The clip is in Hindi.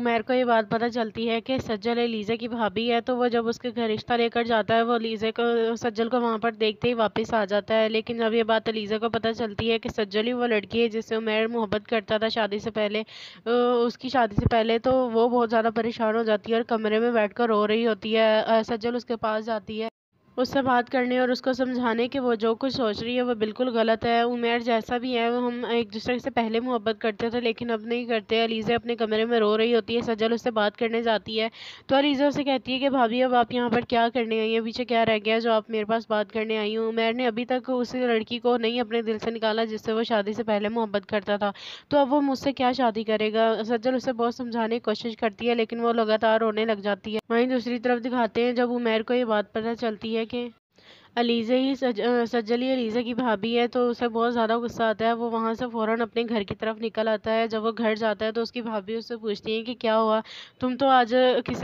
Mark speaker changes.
Speaker 1: उमैर को ये बात पता चलती है कि सज्जल एलीज़े की भाभी है तो वो जब उसके घर रिश्ता लेकर जाता है, वो अलीज़े को, सज्जल को वहाँ पर देखते ही वापस आ जाता है। लेकिन जब ये बात अलीज़ा को पता चलती है कि सज्जल ही वो लड़की है जिससे उमेर मोहब्बत करता था शादी से पहले। उसकी शादी से पहले तो वो बहुत ज़्यादा परेशान हो जाती है और कमरे में बैठ रो रही होती है। सज्जल उसके पास जाती है। उससे बात करने और उसको समझाने कि वो जो कुछ सोच रही है वो बिल्कुल गलत है। उमेर जैसा भी है, वो हम एक दूसरे से पहले मोहब्बत करते थे, लेकिन अब नहीं करते। अलीज़ा अपने कमरे में रो रही होती है, सजल उससे बात करने जाती है। तो अलीज़ा उसे कहती है कि, भाभी, अब आप यहाँ पर क्या करने आई हैं? पीछे क्या रह गया जो आप मेरे पास बात करने आई हूँ? उमेर ने अभी तक उस लड़की को नहीं अपने दिल से निकाला जिससे वो शादी से पहले मोहब्बत करता था। तो अब वो मुझसे क्या शादी करेगा? सज्जल उसे बहुत समझाने की कोशिश करती है, लेकिन वो लगातार रोने लग जाती है। वहीं दूसरी तरफ़ दिखाते हैं, जब उमेर को ये बात पता चलती है कि अलीज़ा ही सज सजली अलीज़ा की भाभी है तो उसे बहुत ज़्यादा गुस्सा आता है। वो वहाँ से फ़ौरन अपने घर की तरफ़ निकल आता है। जब वो घर जाता है तो उसकी भाभी उससे पूछती है कि क्या हुआ? तुम तो आज किसी